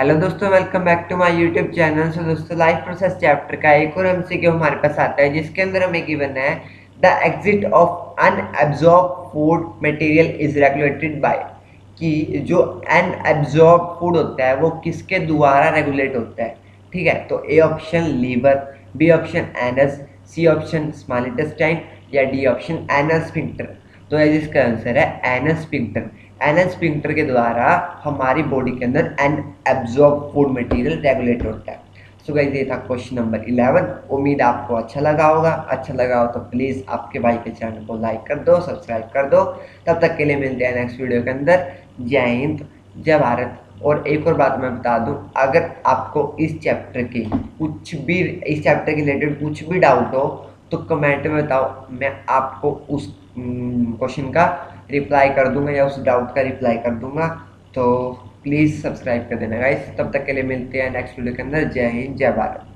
Hello दोस्तों welcome back to my YouTube channel so दोस्तों life process chapter का एक और एमसीक्यू हमारे पास आता है, जिसके अंदर हमें गिवन है the exit of unabsorb food material is regulated by कि जो अनएब्जॉर्ब फ़ूड होता है, वो किसके द्वारा रेगुलेट होता है? ठीक है तो A option liver B option anus C option small intestine या डी ऑप्शन एनस स्फिंक्टर तो जिसका आंसर है एनस स्फिंक्टर एनल स्पिंक्टर के द्वारा हमारी बॉडी के अंदर N absorb food material regulate होता है। सो गाइस ये था क्वेश्चन नंबर इलेवन उम्मीद आपको अच्छा लगा होगा। अच्छा लगा हो तो प्लीज़ आपके भाई के चैनल को लाइक कर दो सब्सक्राइब कर दो। तब तक के लिए मिलते हैं नेक्स्ट वीडियो के अंदर। जय हिंद, जय भारत। और एक और बात मैं बता दूँ, अगर आपको इस चैप्टर की कुछ भी, इस चैप्टर के रिलेटेड कुछ भी डाउट हो तो कमेंट में बताओ। मैं आपको उस क्वेश्चन का रिप्लाई कर दूँगा या उस डाउट का रिप्लाई कर दूँगा तो प्लीज़ सब्सक्राइब कर देना गाइस तब तक के लिए मिलते हैं नेक्स्ट वीडियो के अंदर। जय हिंद, जय भारत।